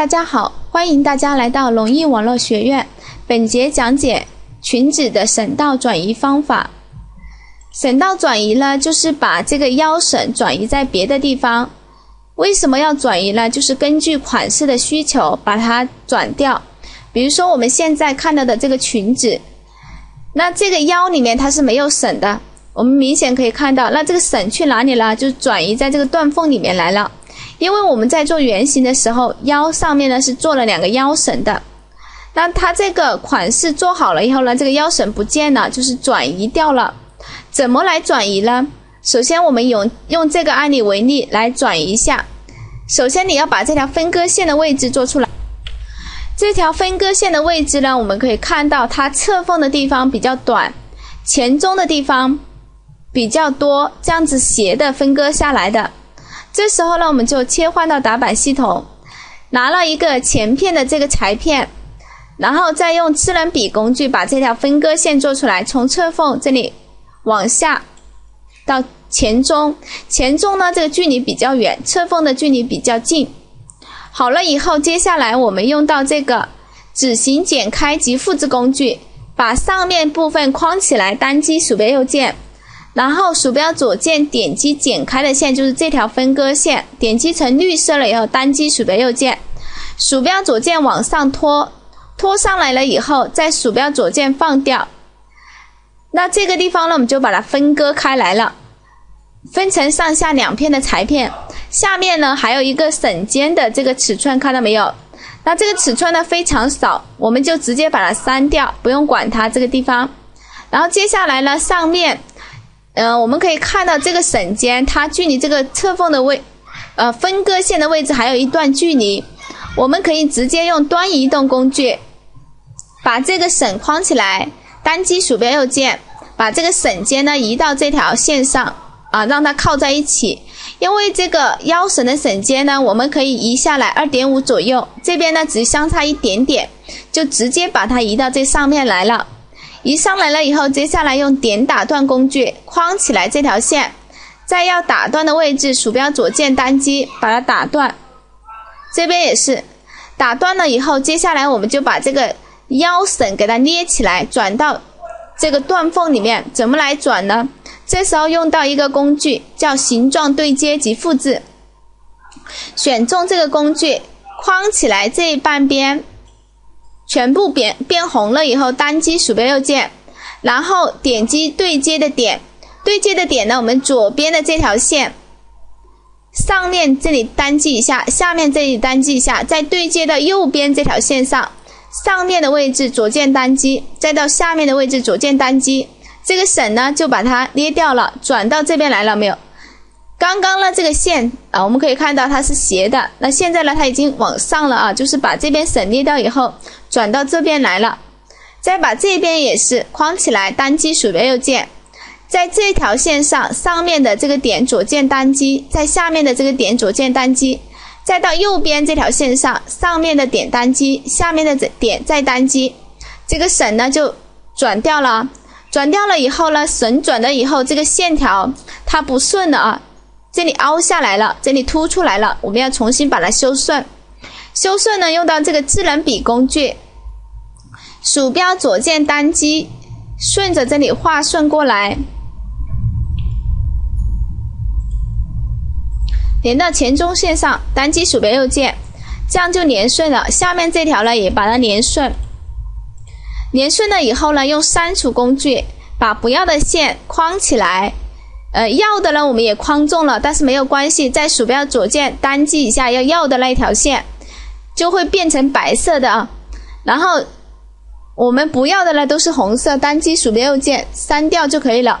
大家好，欢迎大家来到龙翼网络学院。本节讲解群子的省道转移方法。省道转移呢，就是把这个腰省转移在别的地方。为什么要转移呢？就是根据款式的需求把它转掉。比如说我们现在看到的这个裙子，那这个腰里面它是没有省的，我们明显可以看到，那这个省去哪里了？就转移在这个断缝里面来了。因为我们在做圆形的时候，腰上面呢是做了两个腰绳的，那它这个款式做好了以后呢，这个腰绳不见了，就是转移掉了。怎么来转移呢？首先我们用用这个案例为例来转移一下。首先你要把这条分割线的位置做出来。这条分割线的位置呢，我们可以看到它侧缝的地方比较短，前中的地方比较多，这样子斜的分割下来的。这时候呢，我们就切换到打板系统，拿了一个前片的这个裁片，然后再用智能笔工具把这条分割线做出来，从侧缝这里往下到前中，前中呢这个距离比较远，侧缝的距离比较近。好了以后，接下来我们用到这个指形剪开及复制工具，把上面部分框起来，单击鼠标右键。然后鼠标左键点击剪开的线，就是这条分割线，点击成绿色了以后，单击鼠标右键，鼠标左键往上拖，拖上来了以后，再鼠标左键放掉。那这个地方呢，我们就把它分割开来了，分成上下两片的裁片。下面呢还有一个省尖的这个尺寸，看到没有？那这个尺寸呢非常少，我们就直接把它删掉，不用管它这个地方。然后接下来呢，上面。嗯，我们可以看到这个省间，它距离这个侧缝的位，呃，分割线的位置还有一段距离。我们可以直接用端移动工具，把这个省框起来，单击鼠标右键，把这个省间呢移到这条线上，啊，让它靠在一起。因为这个腰省的省间呢，我们可以移下来二点五左右，这边呢只相差一点点，就直接把它移到这上面来了。移上来了以后，接下来用点打断工具框起来这条线，在要打断的位置，鼠标左键单击把它打断。这边也是打断了以后，接下来我们就把这个腰绳给它捏起来，转到这个断缝里面。怎么来转呢？这时候用到一个工具叫形状对接及复制，选中这个工具，框起来这半边。全部变变红了以后，单击鼠标右键，然后点击对接的点，对接的点呢，我们左边的这条线，上面这里单击一下，下面这里单击一下，再对接到右边这条线上，上面的位置左键单击，再到下面的位置左键单击，这个省呢就把它捏掉了，转到这边来了没有？刚刚呢，这个线啊，我们可以看到它是斜的。那现在呢，它已经往上了啊，就是把这边省略掉以后，转到这边来了。再把这边也是框起来，单击鼠标右键，在这条线上上面的这个点左键单击，在下面的这个点左键单击，再到右边这条线上上面的点单击，下面的点再单击，这个省呢就转掉了。转掉了以后呢，省转了以后，这个线条它不顺了啊。这里凹下来了，这里凸出来了，我们要重新把它修顺。修顺呢，用到这个智能笔工具，鼠标左键单击，顺着这里画顺过来，连到前中线上，单击鼠标右键，这样就连顺了。下面这条呢，也把它连顺。连顺了以后呢，用删除工具把不要的线框起来。呃，要的呢，我们也框中了，但是没有关系，在鼠标左键单击一下要要的那一条线，就会变成白色的啊。然后我们不要的呢都是红色，单击鼠标右键删掉就可以了。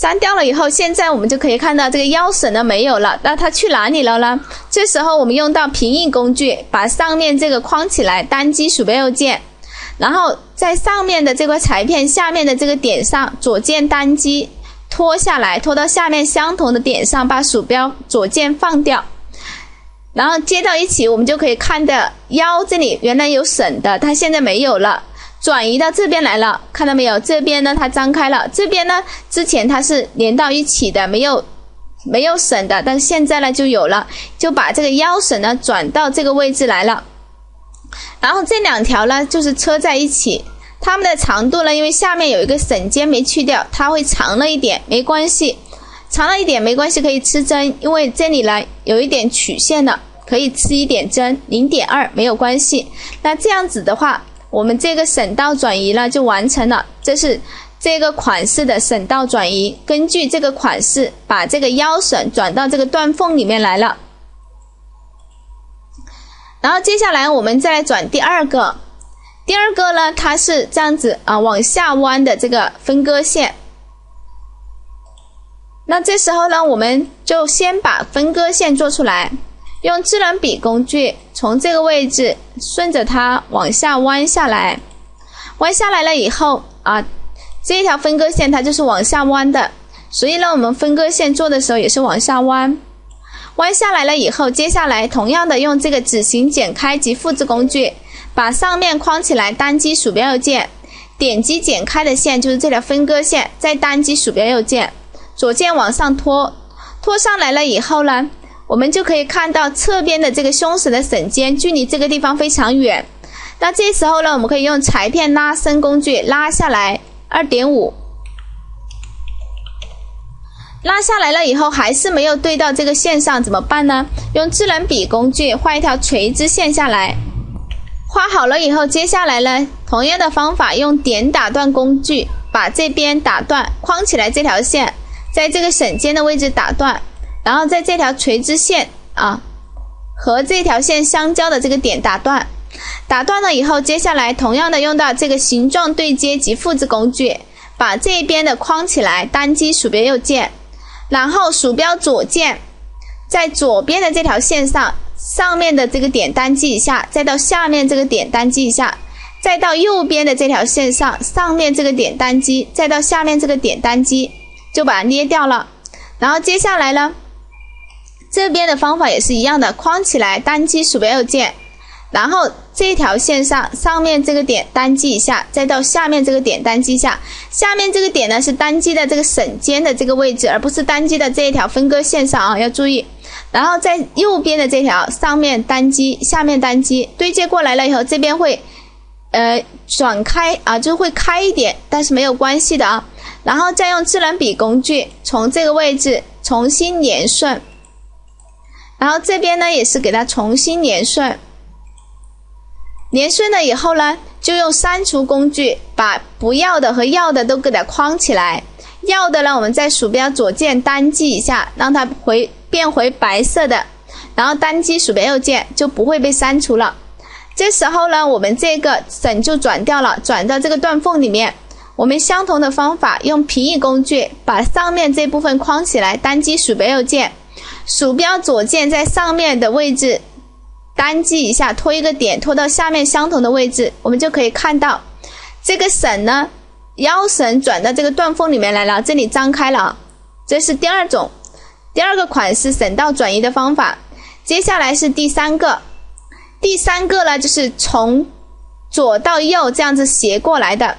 删掉了以后，现在我们就可以看到这个腰省呢没有了，那它去哪里了呢？这时候我们用到平印工具，把上面这个框起来，单击鼠标右键。然后在上面的这块裁片下面的这个点上，左键单击拖下来，拖到下面相同的点上，把鼠标左键放掉，然后接到一起，我们就可以看到腰这里原来有省的，它现在没有了，转移到这边来了，看到没有？这边呢它张开了，这边呢之前它是连到一起的，没有没有省的，但是现在呢就有了，就把这个腰绳呢转到这个位置来了。然后这两条呢就是车在一起，它们的长度呢，因为下面有一个省尖没去掉，它会长了一点，没关系，长了一点没关系，可以吃针，因为这里呢有一点曲线的，可以吃一点针，零点二没有关系。那这样子的话，我们这个省道转移呢就完成了，这是。这个款式的省道转移，根据这个款式把这个腰绳转到这个断缝里面来了。然后接下来我们再转第二个，第二个呢，它是这样子啊，往下弯的这个分割线。那这时候呢，我们就先把分割线做出来，用智能笔工具从这个位置顺着它往下弯下来，弯下来了以后啊。这一条分割线它就是往下弯的，所以呢，我们分割线做的时候也是往下弯，弯下来了以后，接下来同样的用这个指形剪开及复制工具，把上面框起来，单击鼠标右键，点击剪开的线就是这条分割线，再单击鼠标右键，左键往上拖，拖上来了以后呢，我们就可以看到侧边的这个胸绳的绳尖距离这个地方非常远，那这时候呢，我们可以用裁片拉伸工具拉下来。二点五，拉下来了以后还是没有对到这个线上，怎么办呢？用智能笔工具画一条垂直线下来，画好了以后，接下来呢，同样的方法用点打断工具把这边打断，框起来这条线，在这个省尖的位置打断，然后在这条垂直线啊和这条线相交的这个点打断。打断了以后，接下来同样的用到这个形状对接及复制工具，把这边的框起来，单击鼠标右键，然后鼠标左键，在左边的这条线上，上面的这个点单击一下，再到下面这个点单击一下，再到右边的这条线上，上面这个点单击，再到下面这个点单击，就把它捏掉了。然后接下来呢，这边的方法也是一样的，框起来，单击鼠标右键。然后这条线上上面这个点单击一下，再到下面这个点单击一下。下面这个点呢是单击的这个省尖的这个位置，而不是单击的这一条分割线上啊，要注意。然后在右边的这条上面单击，下面单击，对接过来了以后，这边会呃转开啊，就会开一点，但是没有关系的啊。然后再用智能笔工具从这个位置重新连顺，然后这边呢也是给它重新连顺。连顺了以后呢，就用删除工具把不要的和要的都给它框起来。要的呢，我们在鼠标左键单击一下，让它回变回白色的，然后单击鼠标右键就不会被删除了。这时候呢，我们这个省就转掉了，转到这个断缝里面。我们相同的方法用平移工具把上面这部分框起来，单击鼠标右键，鼠标左键在上面的位置。单击一下，拖一个点，拖到下面相同的位置，我们就可以看到这个绳呢，腰绳转到这个断缝里面来了，这里张开了，这是第二种，第二个款式省道转移的方法。接下来是第三个，第三个呢就是从左到右这样子斜过来的。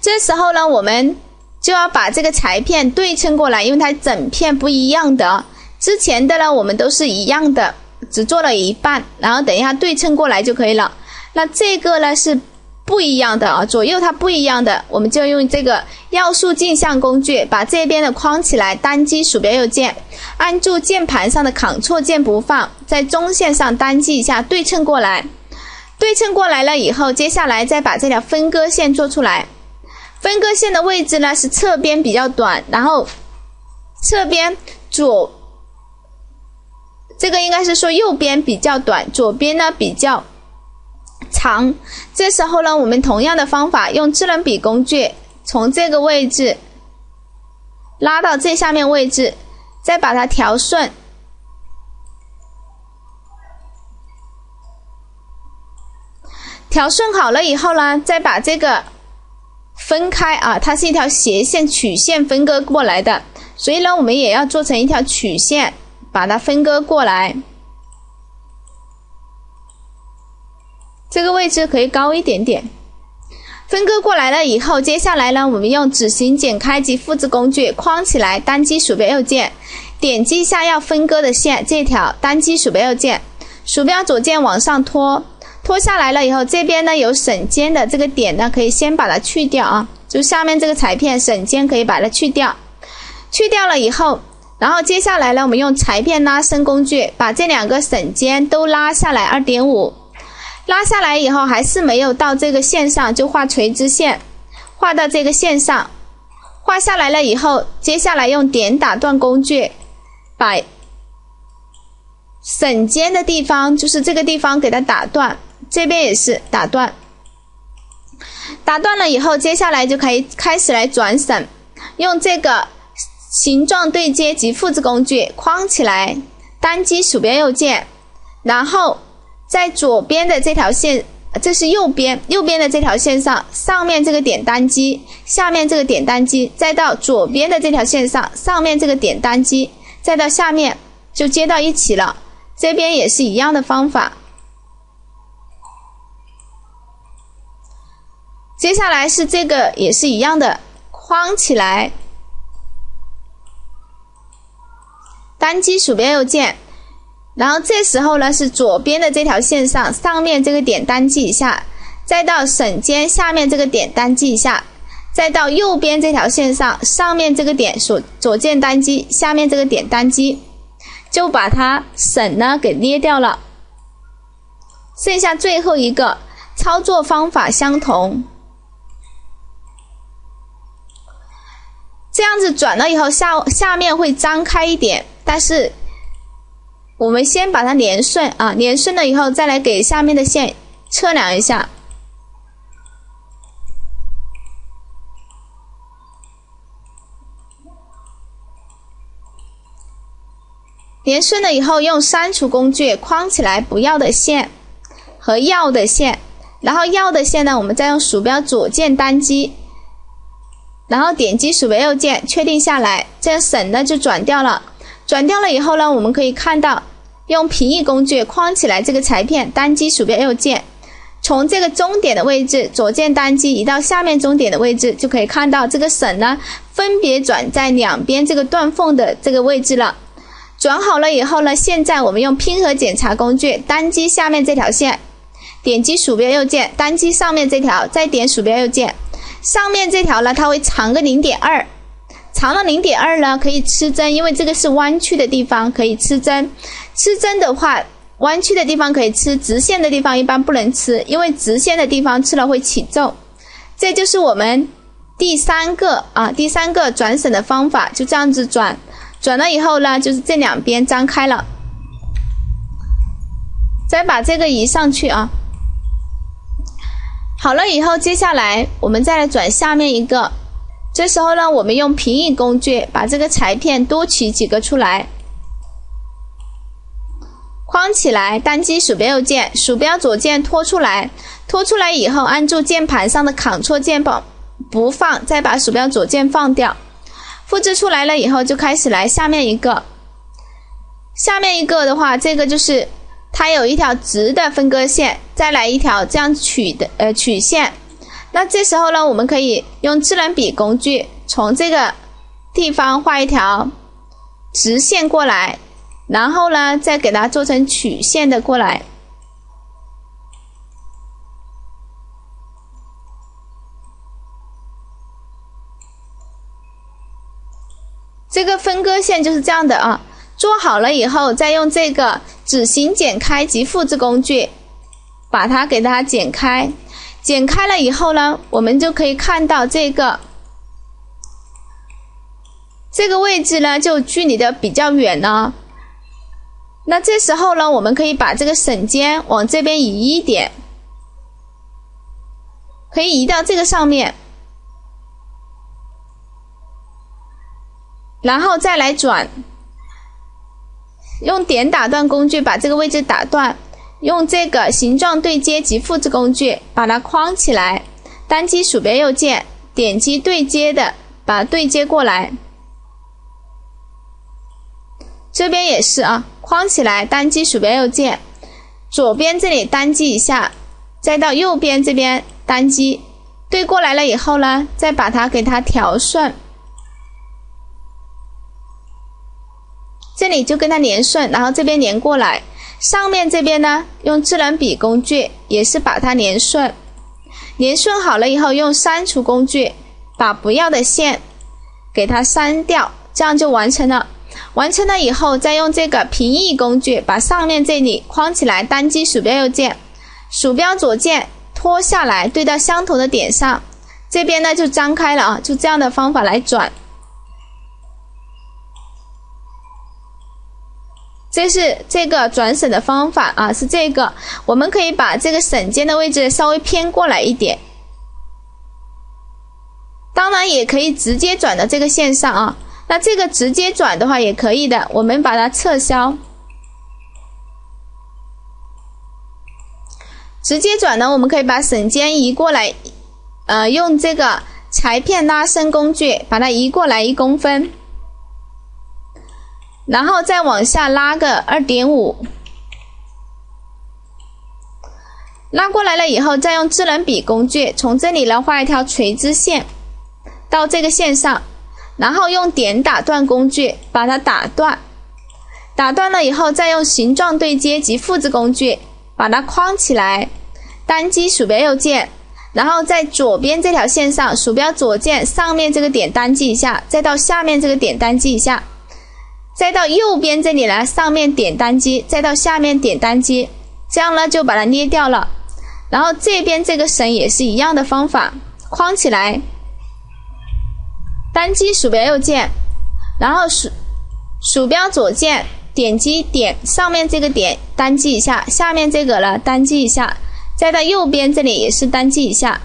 这时候呢，我们就要把这个裁片对称过来，因为它整片不一样的，之前的呢我们都是一样的。只做了一半，然后等一下对称过来就可以了。那这个呢是不一样的啊，左右它不一样的，我们就用这个要素镜像工具把这边的框起来，单击鼠标右键，按住键盘上的 Ctrl 键不放，在中线上单击一下对称过来。对称过来了以后，接下来再把这条分割线做出来。分割线的位置呢是侧边比较短，然后侧边左。这个应该是说右边比较短，左边呢比较长。这时候呢，我们同样的方法用智能笔工具，从这个位置拉到最下面位置，再把它调顺。调顺好了以后呢，再把这个分开啊，它是一条斜线曲线分割过来的，所以呢，我们也要做成一条曲线。把它分割过来，这个位置可以高一点点。分割过来了以后，接下来呢，我们用指形剪开及复制工具框起来，单击鼠标右键，点击一下要分割的线这条，单击鼠标右键，鼠标左键往上拖，拖下来了以后，这边呢有省尖的这个点呢，可以先把它去掉啊，就下面这个裁片省尖可以把它去掉，去掉了以后，然后接下来呢，我们用裁片拉伸工具把这两个省尖都拉下来二点五。拉下来以后还是没有到这个线上，就画垂直线，画到这个线上，画下来了以后，接下来用点打断工具，把省尖的地方，就是这个地方给它打断，这边也是打断，打断了以后，接下来就可以开始来转省，用这个形状对接及复制工具框起来，单击鼠标右键，然后。在左边的这条线，这是右边，右边的这条线上，上面这个点单击，下面这个点单击，再到左边的这条线上，上面这个点单击，再到下面就接到一起了。这边也是一样的方法。接下来是这个也是一样的，框起来，单击鼠标右键。然后这时候呢，是左边的这条线上，上面这个点单击一下，再到省尖下面这个点单击一下，再到右边这条线上，上面这个点左左键单击，下面这个点单击，就把它省呢给捏掉了。剩下最后一个操作方法相同，这样子转了以后下下面会张开一点，但是。我们先把它连顺啊，连顺了以后，再来给下面的线测量一下。连顺了以后，用删除工具框起来不要的线和要的线，然后要的线呢，我们再用鼠标左键单击，然后点击鼠标右键确定下来，这样省的就转掉了。转掉了以后呢，我们可以看到。用平移工具框起来这个裁片，单击鼠标右键，从这个终点的位置左键单击移到下面终点的位置，就可以看到这个省呢分别转在两边这个断缝的这个位置了。转好了以后呢，现在我们用拼合检查工具单击下面这条线，点击鼠标右键单击上面这条，再点鼠标右键，上面这条呢它会长个零点二。长了零点二呢，可以吃针，因为这个是弯曲的地方，可以吃针。吃针的话，弯曲的地方可以吃，直线的地方一般不能吃，因为直线的地方吃了会起皱。这就是我们第三个啊，第三个转省的方法，就这样子转，转了以后呢，就是这两边张开了。再把这个移上去啊。好了以后，接下来我们再来转下面一个。这时候呢，我们用平移工具把这个裁片多取几个出来，框起来，单击鼠标右键，鼠标左键拖出来，拖出来以后按住键盘上的 Ctrl 键不不放，再把鼠标左键放掉，复制出来了以后就开始来下面一个，下面一个的话，这个就是它有一条直的分割线，再来一条这样取的呃曲线。那这时候呢，我们可以用智能笔工具从这个地方画一条直线过来，然后呢，再给它做成曲线的过来。这个分割线就是这样的啊。做好了以后，再用这个指形剪开及复制工具，把它给它剪开。剪开了以后呢，我们就可以看到这个这个位置呢，就距离的比较远了。那这时候呢，我们可以把这个省尖往这边移一点，可以移到这个上面，然后再来转，用点打断工具把这个位置打断。用这个形状对接及复制工具把它框起来，单击鼠标右键，点击对接的，把它对接过来。这边也是啊，框起来，单击鼠标右键，左边这里单击一下，再到右边这边单击，对过来了以后呢，再把它给它调顺，这里就跟它连顺，然后这边连过来，上面这边呢，用智能笔工具也是把它连顺，连顺好了以后，用删除工具把不要的线给它删掉，这样就完成了。完成了以后，再用这个平移工具把上面这里框起来，单击鼠标右键，鼠标左键。拖下来，对到相同的点上，这边呢就张开了啊，就这样的方法来转。这是这个转省的方法啊，是这个，我们可以把这个省间的位置稍微偏过来一点。当然也可以直接转到这个线上啊，那这个直接转的话也可以的，我们把它撤销。直接转呢，我们可以把省间移过来，呃，用这个裁片拉伸工具把它移过来一公分，然后再往下拉个二点五，拉过来了以后，再用智能笔工具从这里呢画一条垂直线到这个线上，然后用点打断工具把它打断，打断了以后，再用形状对接及复制工具。把它框起来，单击鼠标右键，然后在左边这条线上，鼠标左键上面这个点单击一下，再到下面这个点单击一下，再到右边这里来，上面点单击，再到下面点单击，这样呢就把它捏掉了。然后这边这个绳也是一样的方法，框起来，单击鼠标右键，然后鼠鼠标左键。点击点上面这个点，单击一下，下面这个呢，单击一下，再到右边这里也是单击一下，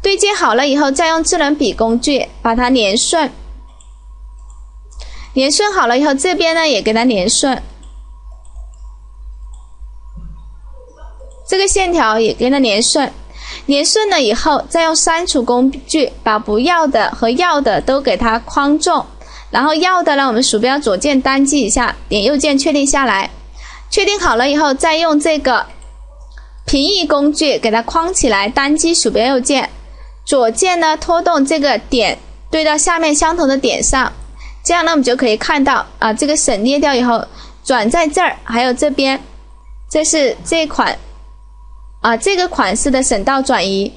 对接好了以后，再用智能笔工具把它连顺，连顺好了以后，这边呢也给它连顺，这个线条也给它连顺，连顺了以后，再用删除工具把不要的和要的都给它框中。然后要的呢，我们鼠标左键单击一下，点右键确定下来，确定好了以后，再用这个平移工具给它框起来，单击鼠标右键，左键呢拖动这个点对到下面相同的点上，这样呢我们就可以看到啊，这个省捏掉以后转在这儿，还有这边，这是这款啊这个款式的省道转移。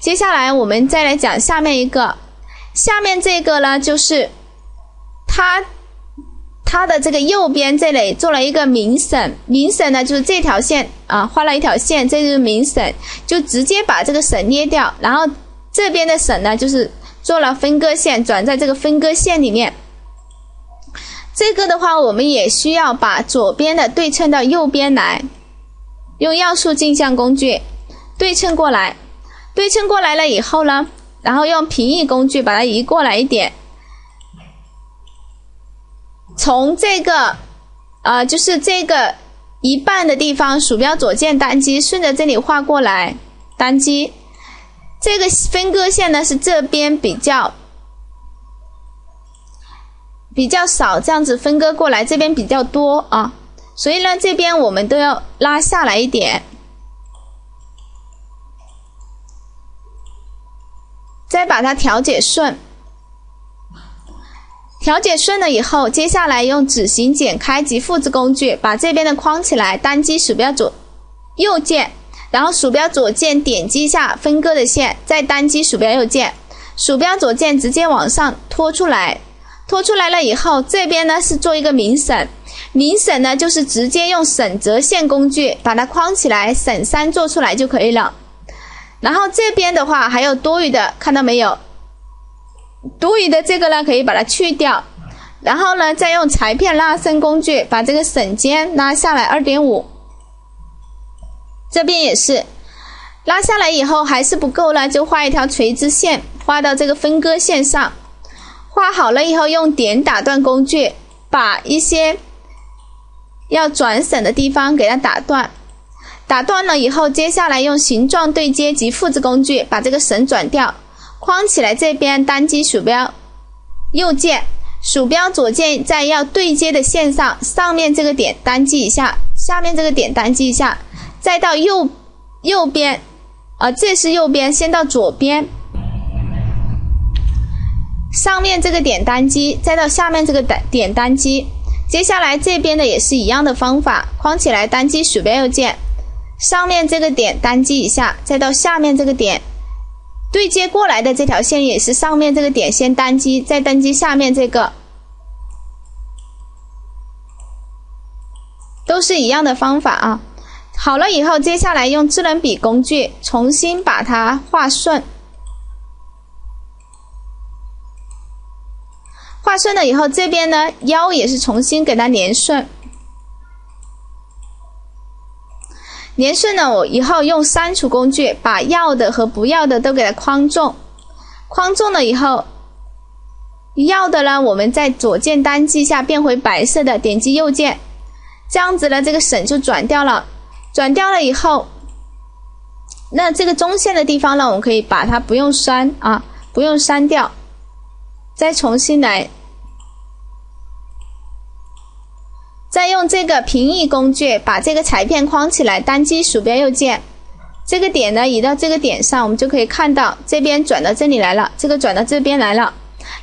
接下来我们再来讲下面一个，下面这个呢就是。它它的这个右边这里做了一个明省，明省呢就是这条线啊，画了一条线，这就是明省，就直接把这个省捏掉，然后这边的省呢就是做了分割线，转在这个分割线里面。这个的话，我们也需要把左边的对称到右边来，用要素镜像工具对称过来，对称过来了以后呢，然后用平移工具把它移过来一点。从这个，呃，就是这个一半的地方，鼠标左键单击，顺着这里画过来，单击。这个分割线呢是这边比较比较少，这样子分割过来，这边比较多啊，所以呢这边我们都要拉下来一点，再把它调节顺。调节顺了以后，接下来用指形剪开及复制工具把这边的框起来，单击鼠标左右键，然后鼠标左键点击一下分割的线，再单击鼠标右键，鼠标左键直接往上拖出来，拖出来了以后，这边呢是做一个明省，明省呢就是直接用省折线工具把它框起来，省三做出来就可以了。然后这边的话还有多余的，看到没有？多余的这个呢，可以把它去掉，然后呢，再用裁片拉伸工具把这个省尖拉下来二点五。这边也是拉下来以后还是不够呢，就画一条垂直线，画到这个分割线上。画好了以后，用点打断工具把一些要转省的地方给它打断。打断了以后，接下来用形状对接及复制工具把这个省转掉。框起来，这边单击鼠标右键，鼠标左键在要对接的线上，上面这个点单击一下，下面这个点单击一下，再到右右边，啊，这是右边，先到左边，上面这个点单击，再到下面这个点点单击。接下来这边的也是一样的方法，框起来单击鼠标右键，上面这个点单击一下，再到下面这个点对接过来的这条线也是上面这个点先单击，再单击下面这个，都是一样的方法啊。好了以后，接下来用智能笔工具重新把它画顺。画顺了以后，这边呢腰也是重新给它连顺。连顺了，我以后用删除工具把要的和不要的都给它框中。框中了以后，要的呢，我们在左键单击一下变回白色的，点击右键，这样子呢，这个省就转掉了。转掉了以后，那这个中线的地方呢，我们可以把它不用删啊，不用删掉，再重新来，再用这个平移工具把这个裁片框起来，单击鼠标右键，这个点呢移到这个点上，我们就可以看到这边转到这里来了，这个转到这边来了，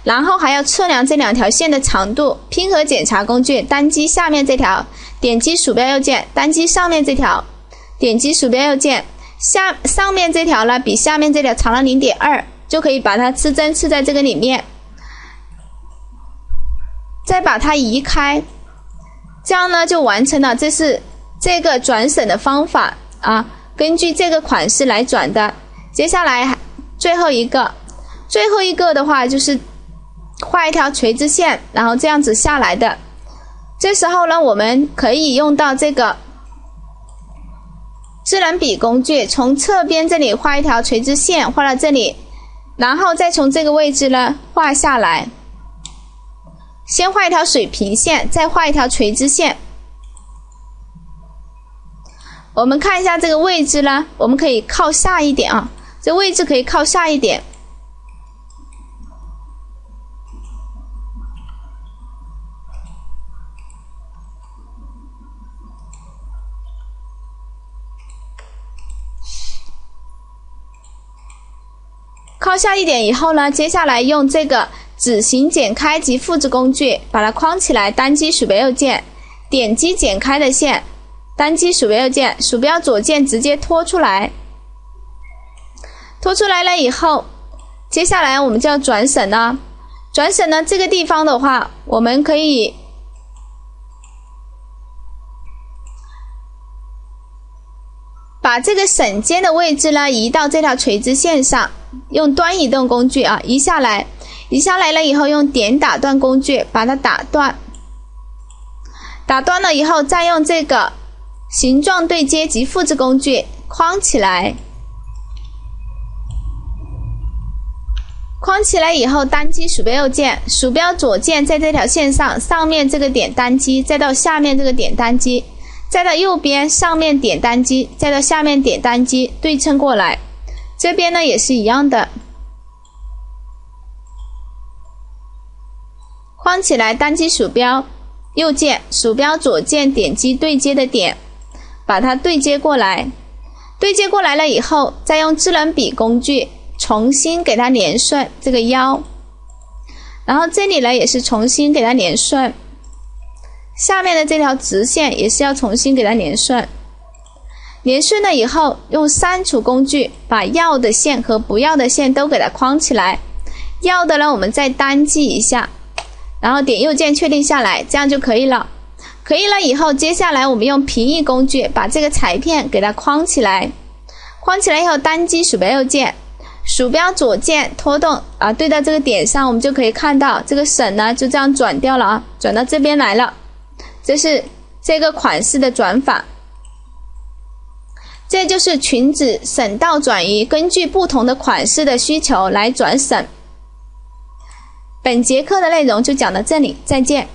然后还要测量这两条线的长度，拼合检查工具单击下面这条。点击鼠标右键，单击上面这条，点击鼠标右键，下上面这条呢比下面这条长了零点二，就可以把它刺针刺在这个里面，再把它移开，这样呢就完成了。这是这个转省的方法啊，根据这个款式来转的。接下来最后一个，最后一个的话就是画一条垂直线，然后这样子下来的。这时候呢，我们可以用到这个智能笔工具，从侧边这里画一条垂直线，画到这里，然后再从这个位置呢画下来。先画一条水平线，再画一条垂直线。我们看一下这个位置呢，我们可以靠下一点啊，这位置可以靠下一点。靠下一点以后呢，接下来用这个指形剪开及复制工具把它框起来，单击鼠标右键，点击剪开的线，单击鼠标右键，鼠标左键直接拖出来。拖出来了以后，接下来我们就要转省了。转省呢，这个地方的话，我们可以。把这个省间的位置呢移到这条垂直线上，用端移动工具啊移下来，移下来了以后用点打断工具把它打断，打断了以后再用这个形状对接及复制工具框起来，框起来以后单击鼠标右键，鼠标左键在这条线上上面这个点单击，再到下面这个点单击。再到右边上面点单击，再到下面点单击，对称过来。这边呢也是一样的，框起来，单击鼠标右键，鼠标左键点击对接的点，把它对接过来。对接过来了以后，再用智能笔工具重新给它连顺这个腰，然后这里呢也是重新给它连顺。下面的这条直线也是要重新给它连顺，连顺了以后，用删除工具把要的线和不要的线都给它框起来。要的呢，我们再单击一下，然后点右键确定下来，这样就可以了。可以了以后，接下来我们用平移工具把这个裁片给它框起来。框起来以后，单击鼠标右键，鼠标左键拖动啊，对到这个点上，我们就可以看到这个省呢就这样转掉了啊，转到这边来了。这是这个款式的转法，这就是裙子省道转移，根据不同的款式的需求来转省。本节课的内容就讲到这里，再见。